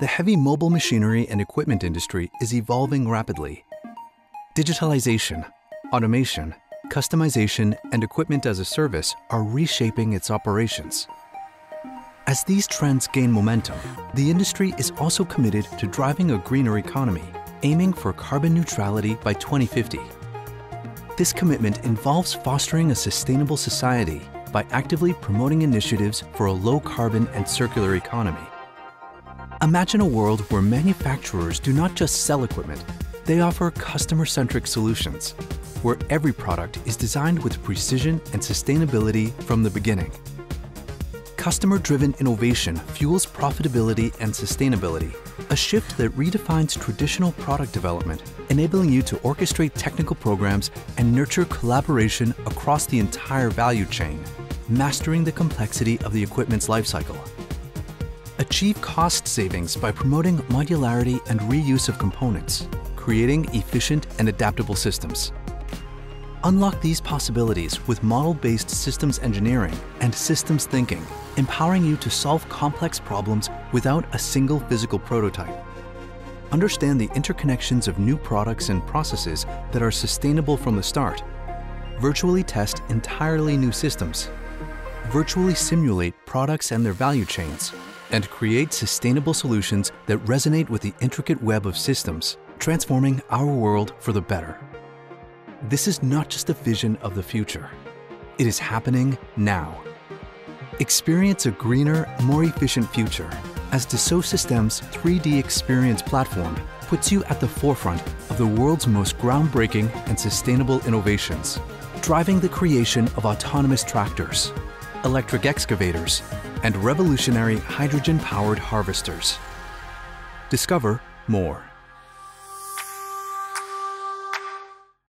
the heavy mobile machinery and equipment industry is evolving rapidly. Digitalization, automation, customization, and equipment as a service are reshaping its operations. As these trends gain momentum, the industry is also committed to driving a greener economy, aiming for carbon neutrality by 2050. This commitment involves fostering a sustainable society by actively promoting initiatives for a low carbon and circular economy. Imagine a world where manufacturers do not just sell equipment, they offer customer-centric solutions, where every product is designed with precision and sustainability from the beginning. Customer-driven innovation fuels profitability and sustainability, a shift that redefines traditional product development, enabling you to orchestrate technical programs and nurture collaboration across the entire value chain, mastering the complexity of the equipment's lifecycle. Achieve cost savings by promoting modularity and reuse of components, creating efficient and adaptable systems. Unlock these possibilities with model-based systems engineering and systems thinking, empowering you to solve complex problems without a single physical prototype. Understand the interconnections of new products and processes that are sustainable from the start. Virtually test entirely new systems. Virtually simulate products and their value chains. And create sustainable solutions that resonate with the intricate web of systems, transforming our world for the better. This is not just a vision of the future. It is happening now. Experience a greener, more efficient future as Dassault Systèmes 3D Experience platform puts you at the forefront of the world's most groundbreaking and sustainable innovations, driving the creation of autonomous tractors, electric excavators, and revolutionary hydrogen-powered harvesters. Discover more.